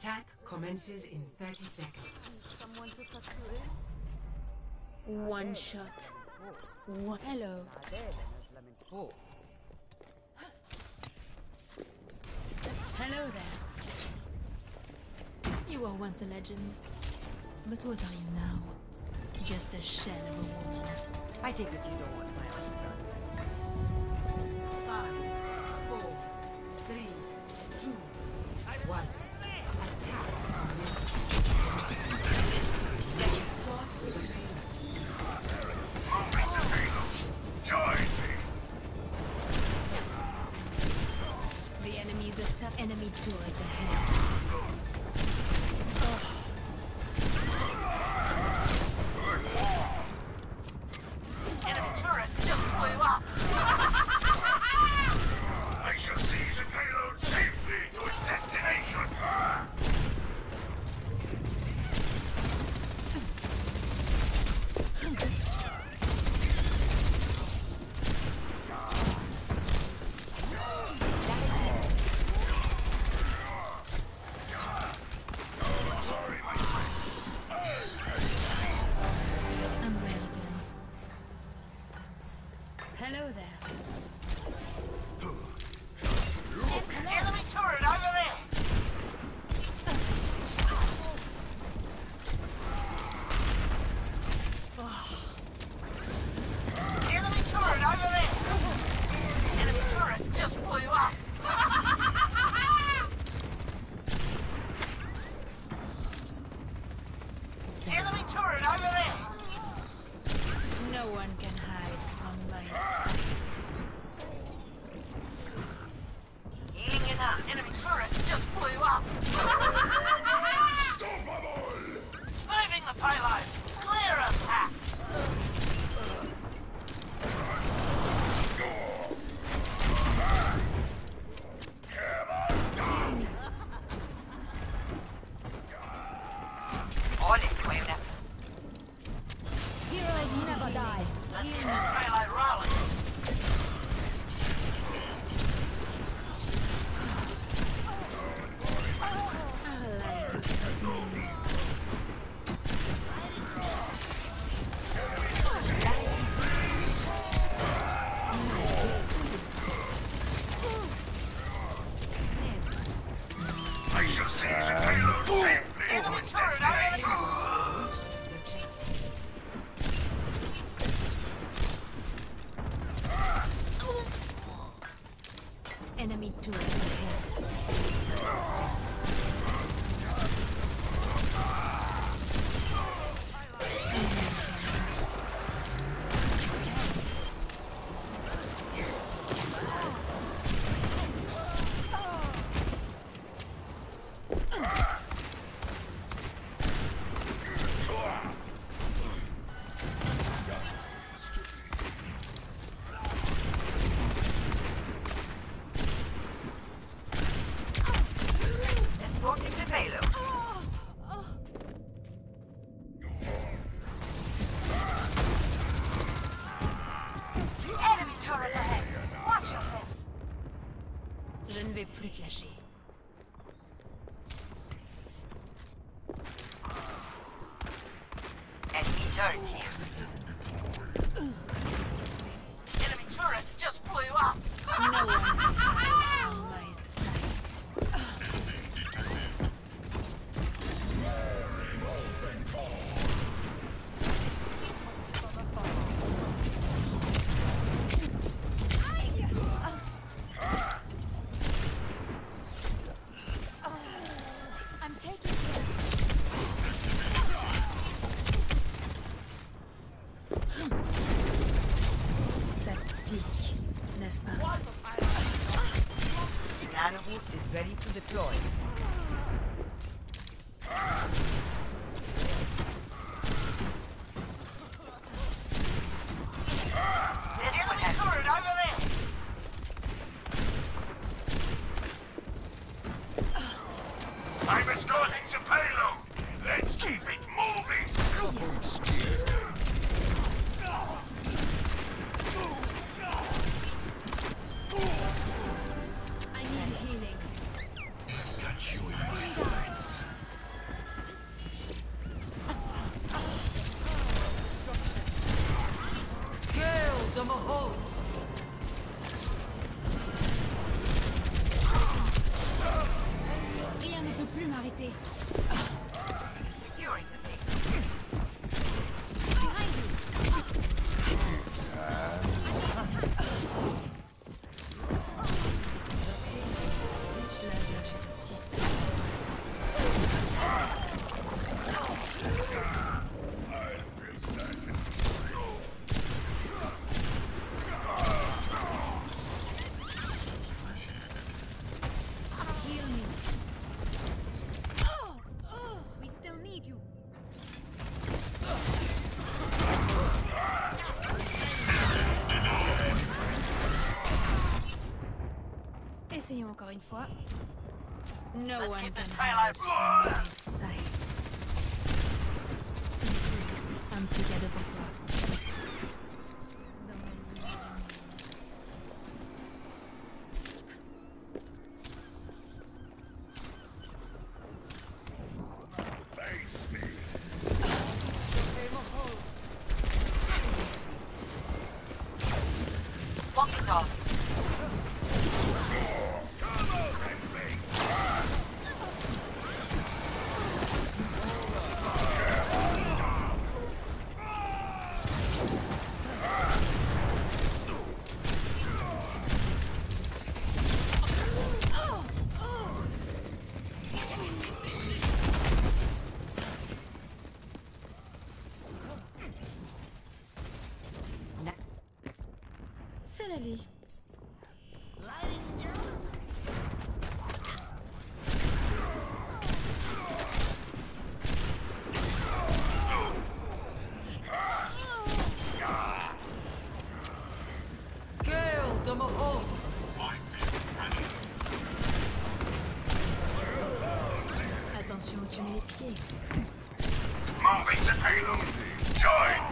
Attack commences in 30 seconds. One shot. One Hello. Hello there. You were once a legend. But what are you now? Just a shell of a woman. I take it you don't want my honor. Hello there. Ready to deploy. encore une fois. No one can hide my sight. c'est la vie. Attention, tu mets les pieds. Moving the payload. Join.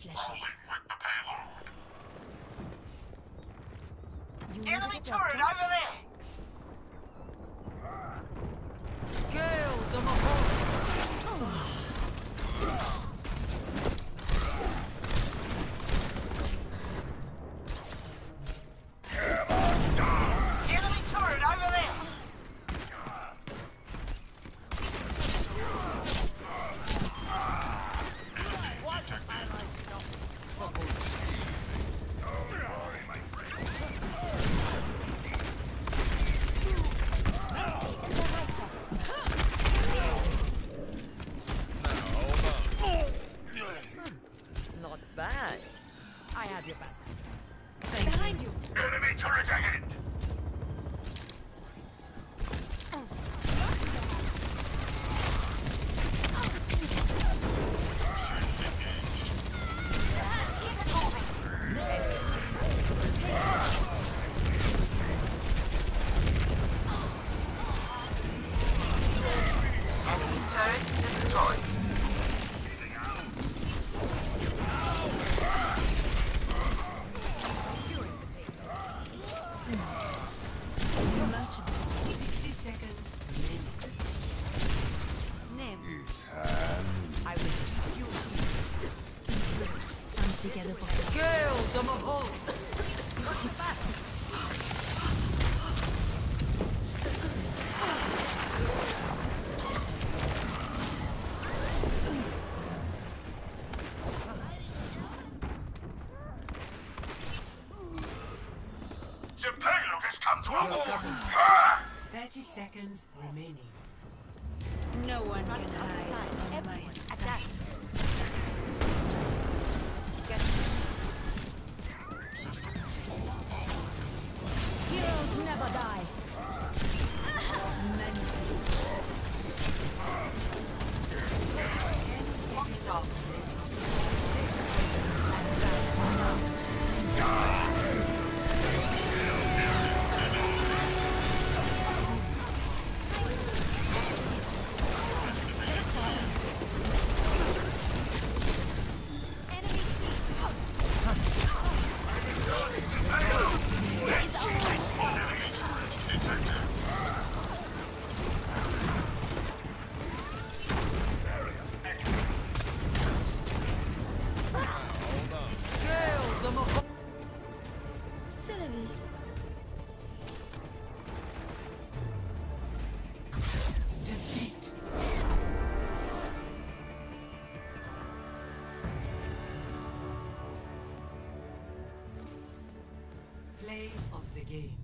Turret leşi. Enemy turret, I believe. seconds remaining. No one can hide from my sight. Heroes never die. Game.